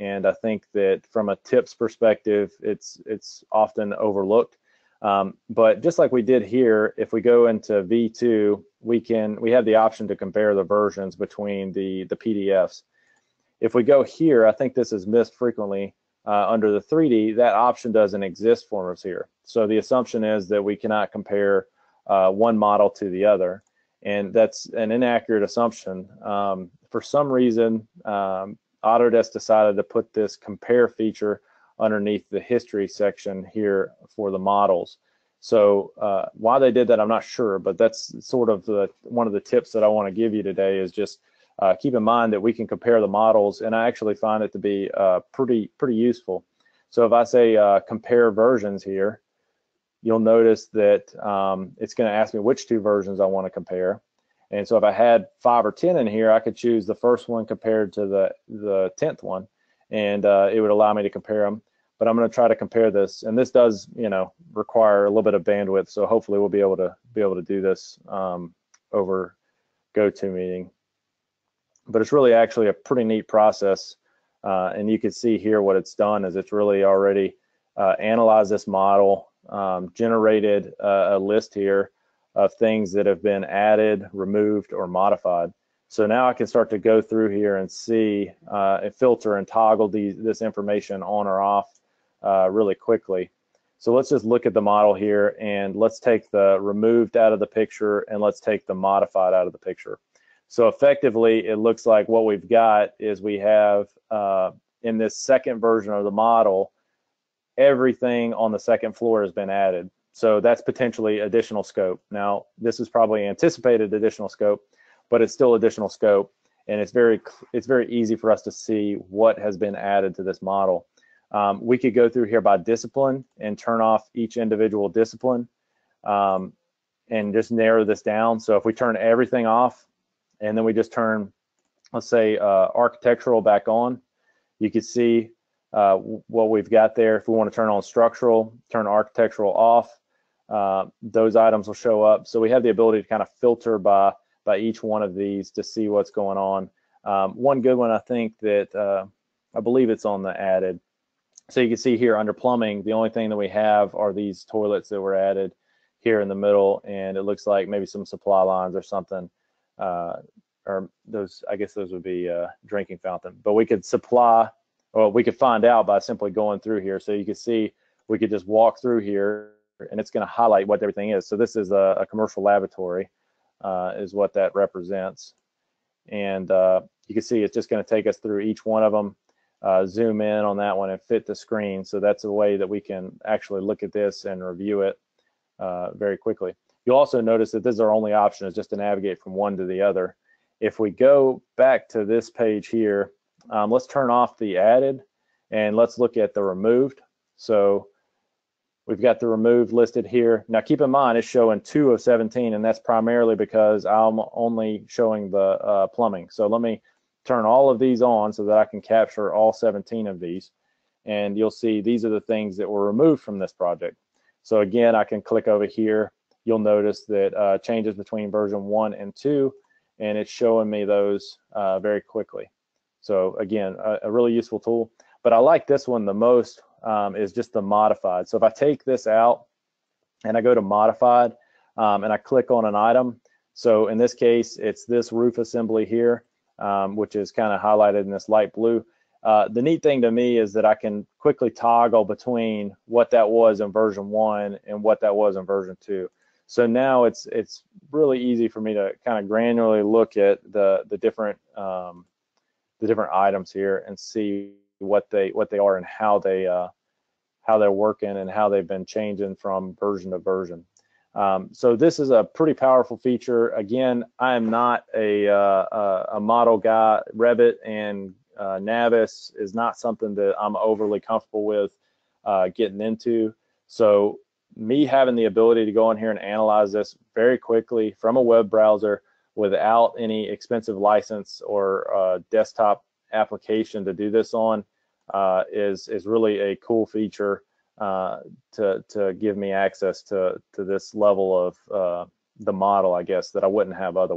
and I think that from a tips perspective, it's it's often overlooked. Um, but just like we did here, if we go into V2, we can we have the option to compare the versions between the the PDFs. If we go here, I think this is missed frequently uh, under the 3D. That option doesn't exist for us here. So the assumption is that we cannot compare uh, one model to the other, and that's an inaccurate assumption. Um, for some reason, um, Autodesk decided to put this compare feature underneath the history section here for the models. So uh, why they did that, I'm not sure, but that's sort of the one of the tips that I want to give you today is just uh, keep in mind that we can compare the models, and I actually find it to be uh, pretty pretty useful. So if I say uh, compare versions here, you'll notice that um, it's going to ask me which two versions I want to compare. And so if I had five or 10 in here, I could choose the first one compared to the, the 10th one, and uh, it would allow me to compare them. But I'm going to try to compare this, and this does, you know, require a little bit of bandwidth. So hopefully we'll be able to be able to do this um, over GoToMeeting. But it's really actually a pretty neat process, uh, and you can see here what it's done is it's really already uh, analyzed this model, um, generated a list here of things that have been added, removed, or modified. So now I can start to go through here and see uh, and filter and toggle this information on or off uh, really quickly. So let's just look at the model here and let's take the removed out of the picture and let's take the modified out of the picture. So effectively, it looks like what we've got is we have uh, in this second version of the model, everything on the second floor has been added. So that's potentially additional scope. Now, this is probably anticipated additional scope, but it's still additional scope, and it's very it's very easy for us to see what has been added to this model. Um, we could go through here by discipline and turn off each individual discipline um, and just narrow this down. So if we turn everything off and then we just turn, let's say, uh, architectural back on, you can see uh, what we've got there. If we want to turn on structural, turn architectural off, uh, those items will show up. So we have the ability to kind of filter by by each one of these to see what's going on. Um, one good one I think that uh, I believe it's on the added. So you can see here under plumbing, the only thing that we have are these toilets that were added here in the middle, and it looks like maybe some supply lines or something. Uh, or those, I guess those would be uh, drinking fountain. But we could supply, or we could find out by simply going through here. So you can see we could just walk through here and it's going to highlight what everything is. So this is a, a commercial lavatory uh, is what that represents. And uh, you can see it's just going to take us through each one of them, uh, zoom in on that one and fit the screen. So that's a way that we can actually look at this and review it uh, very quickly. You'll also notice that this is our only option is just to navigate from one to the other. If we go back to this page here, um, let's turn off the added and let's look at the removed. So We've got the removed listed here. Now keep in mind it's showing two of 17 and that's primarily because I'm only showing the uh, plumbing. So let me turn all of these on so that I can capture all 17 of these. And you'll see these are the things that were removed from this project. So again, I can click over here. You'll notice that uh, changes between version one and two, and it's showing me those uh, very quickly. So again, a, a really useful tool. But I like this one the most um, is just the modified. So if I take this out and I go to modified um, and I click on an item, so in this case, it's this roof assembly here, um, which is kind of highlighted in this light blue. Uh, the neat thing to me is that I can quickly toggle between what that was in version one and what that was in version two. So now it's it's really easy for me to kind of granularly look at the the different um, the different items here and see what they what they are and how they uh, how they're working and how they've been changing from version to version. Um, so this is a pretty powerful feature. Again, I am not a uh, a model guy. Revit and uh, Navis is not something that I'm overly comfortable with uh, getting into. So me having the ability to go in here and analyze this very quickly from a web browser without any expensive license or uh, desktop application to do this on uh, is is really a cool feature uh, to to give me access to to this level of uh, the model, I guess, that I wouldn't have otherwise.